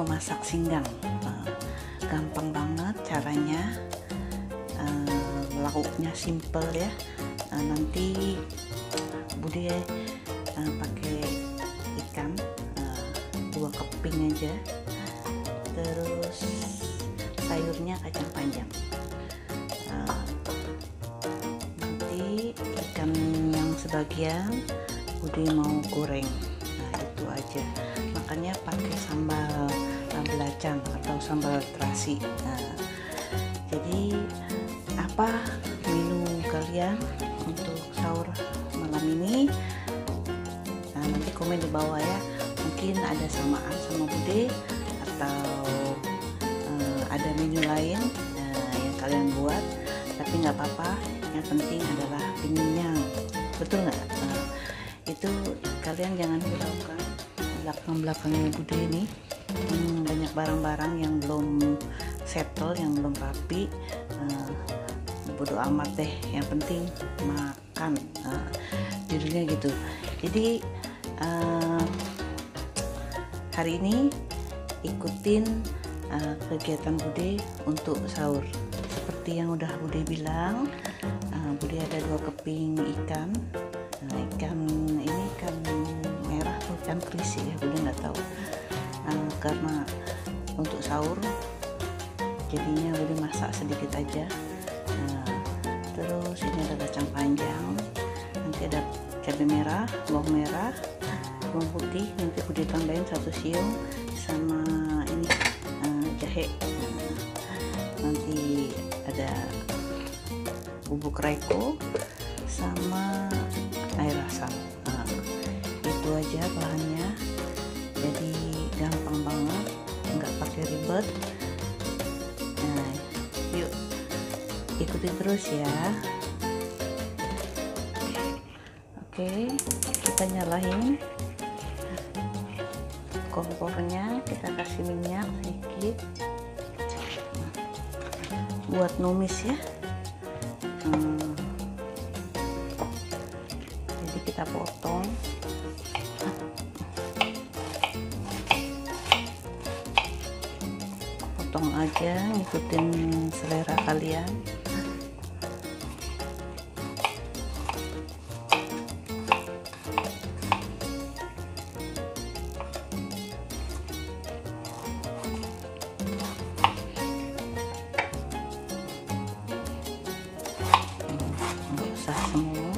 mau masak singgang. Uh, Gampang banget caranya. Uh, Lauknya simple ya. Uh, Nanti Bude pakai ikan Dua keping aja. Terus sayurnya kacang panjang. Ikan yang sebagian udah mau goreng. Nah itu aja. Makanya pakai sambal belacan atau sambal terasi. Nah, jadi apa menu kalian untuk sahur malam ini? Nah nanti komen di bawah ya. Mungkin ada samaan sama bude atau uh, ada menu lain uh, yang kalian buat. Tapi nggak apa-apa yang penting adalah kenyang betul nggak? Nah, itu kalian jangan hiraukan belakang belakangnya bude ini. Hmm, banyak barang-barang yang belum settle yang belum rapi uh, bodo amat deh. Yang penting makan uh, judulnya gitu. Jadi uh, hari ini ikutin uh, kegiatan bude untuk sahur. Seperti yang udah bude bilang uh, bude ada dua keping ikan. Nah, ikan ini ikan merah ikan kerisi ya bude nggak tahu uh, karena untuk sahur jadinya bude masak sedikit aja. Nah, terus ini ada kacang panjang nanti ada cabai merah bawang merah bawang putih nanti bude tambahin satu siung sama ini uh, jahe. Nah, nanti ada bubuk reko sama nah yuk ikuti terus ya. Oke kita nyalain kompornya kita kasih minyak sedikit. Buat numis ya. Hmm. jadi kita potong potong aja ngikutin selera kalian. Basah semua.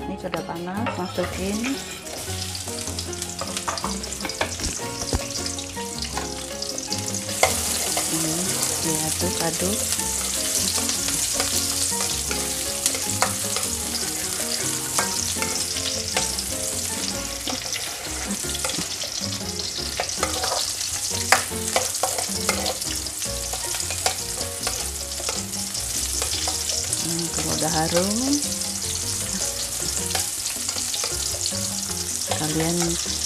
Ini sudah panas masukin ini. Diaduk-aduk hmm, kalau udah harum kalian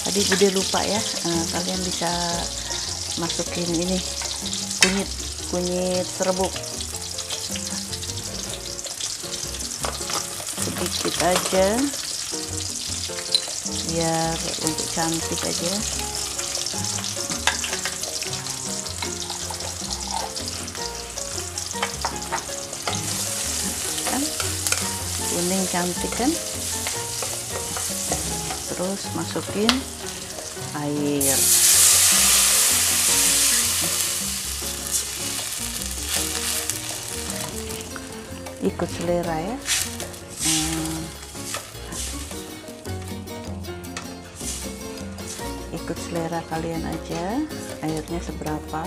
tadi bude lupa ya uh, kalian bisa masukin ini kunyit kunyit serbuk. Sedikit aja. Biar untuk cantik aja. Kan? Kuning cantik kan? Terus masukin air ikut selera ya. Hmm. ikut selera kalian aja airnya seberapa.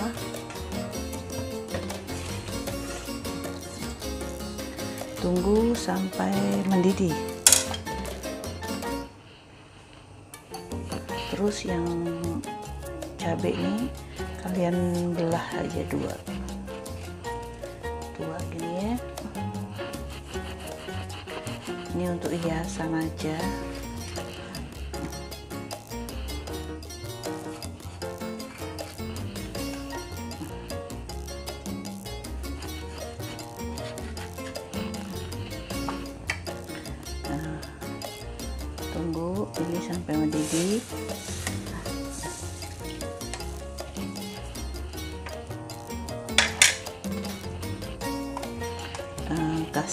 Tunggu sampai mendidih. Terus yang cabai ini kalian belah aja dua dua gini ya ini untuk hiasan aja. Nah, tunggu ini sampai mendidih.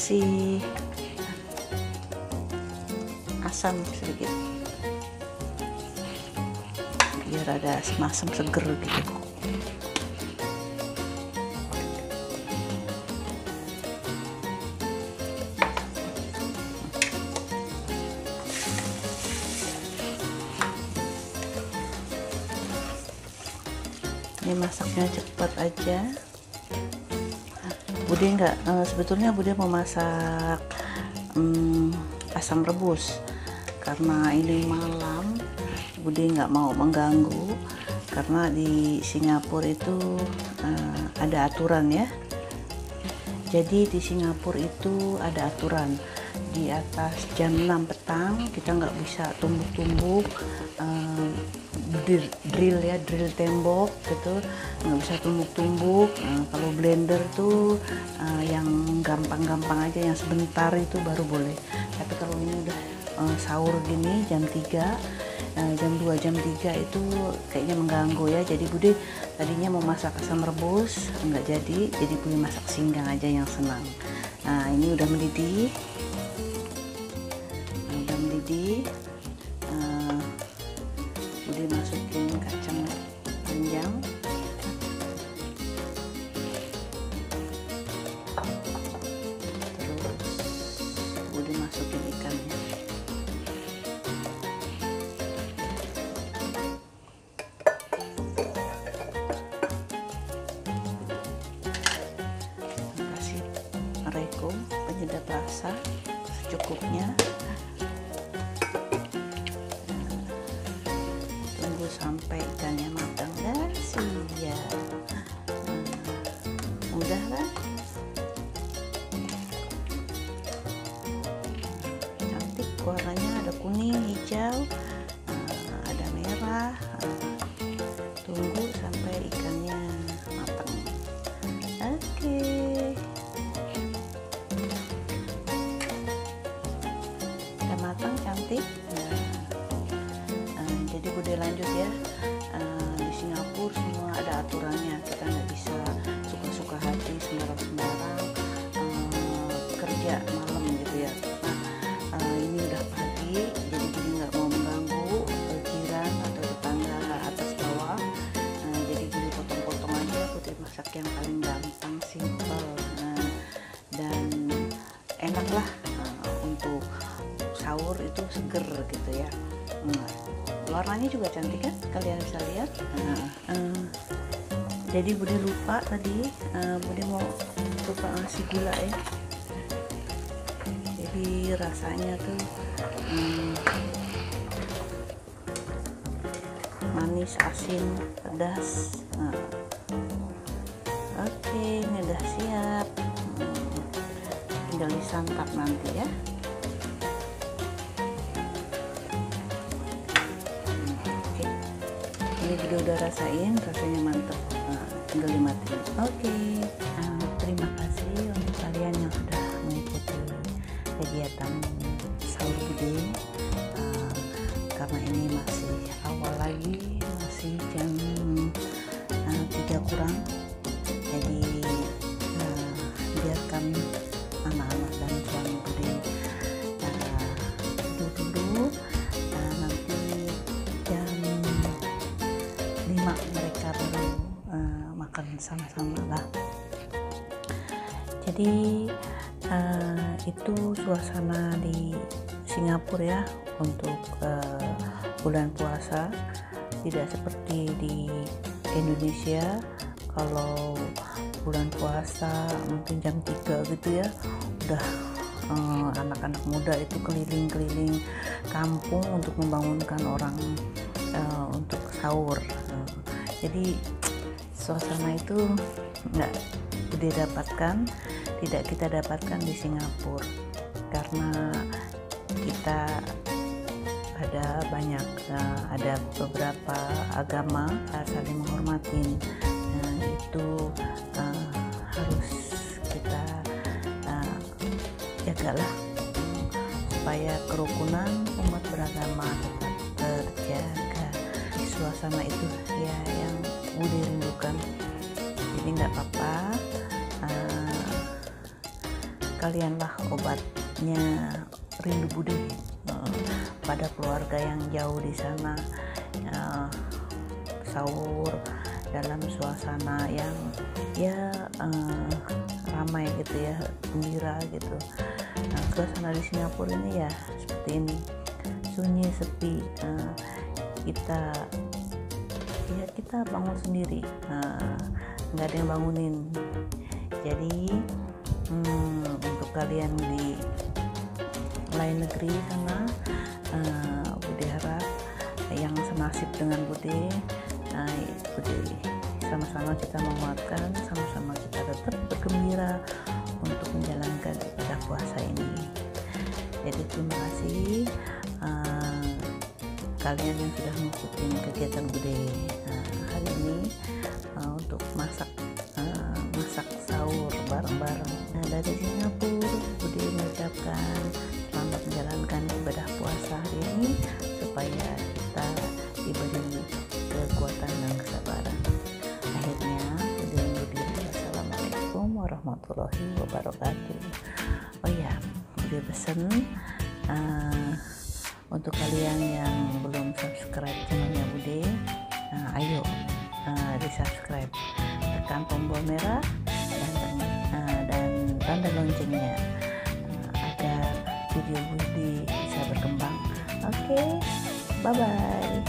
Kasih asam sedikit. Biar ada asam seger gitu. Ini masaknya cepat aja Bude nggak uh, sebetulnya Bude mau masak um, asam rebus. Karena ini malam Bude nggak mau mengganggu. Karena di Singapura itu uh, ada aturan ya. Jadi di Singapura itu ada aturan di atas jam 6 petang kita nggak bisa tumbuk-tumbuk uh, drill, drill ya drill tembok gitu nggak bisa tumbuk-tumbuk uh, kalau blender tuh uh, yang gampang-gampang aja yang sebentar itu baru boleh. Tapi kalau ini udah uh, sahur gini jam 3 uh, jam 2 jam 3 itu kayaknya mengganggu ya. Jadi Bude tadinya mau masak asam rebus nggak jadi jadi Bude masak singgang aja yang senang. Nah ini udah mendidih mendidih uh, udah masukin kacang panjang. Masukin ikannya. Kasih. Reko penyedap rasa secukupnya tunggu sampai ikannya warnanya juga cantik kan kalian bisa lihat. Nah, uh, jadi Bude lupa tadi uh, Bude mau lupa ngasih gula ya. Jadi rasanya tuh um, manis asin pedas. Nah. oke ini udah siap. Hmm, tinggal disantap nanti ya ini juga udah rasain rasanya mantap nah, tinggal dimatiin. Oke Nah, terima kasih untuk kalian yang sudah mengikuti kegiatan sahur bude Uh, karena ini masih awal lagi masih jam uh, kurang jadi uh, itu suasana di Singapura ya untuk uh, bulan puasa. Tidak seperti di Indonesia kalau bulan puasa mungkin jam 3 gitu ya udah uh, anak-anak muda itu keliling-keliling kampung untuk membangunkan orang uh, untuk sahur. Uh, jadi suasana itu nggak didapatkan tidak kita dapatkan di Singapura. Karena kita ada banyak uh, ada beberapa agama saling menghormatin Nah, itu uh, harus kita uh, jagalah supaya kerukunan umat beragama tetap terjaga. Suasana itu ya yang Bude rindukan jadi nggak apa-apa kalianlah obatnya rindu Bude uh, pada keluarga yang jauh di sana uh, sahur dalam suasana yang ya uh, ramai gitu ya gembira gitu. Nah suasana di Singapura ini ya seperti ini sunyi sepi uh, kita ya kita bangun sendiri nggak ada yang bangunin. Jadi hmm, untuk kalian di lain negeri sana uh, Bude harap yang senasib dengan Bude nah Bude sama-sama kita menguatkan sama-sama kita tetap bergembira untuk menjalankan ibadah puasa ini. Jadi terima kasih uh, kalian yang sudah mengikuti kegiatan Bude uh, hari ini uh, untuk masak uh, masak sahur bareng-bareng. Nah dari Singapura Bude mengucapkan selamat menjalankan ibadah puasa hari ini supaya kita diberi kekuatan dan kesabaran. Akhirnya undur diri Assalamualaikum warahmatullahi wabarakatuh. Oh ya Bude pesen uh, untuk kalian yang belum subscribe channelnya Bude nah, ayo uh, di subscribe tekan tombol merah uh, tanda loncengnya agar video Bude bisa berkembang. Oke okay, bye bye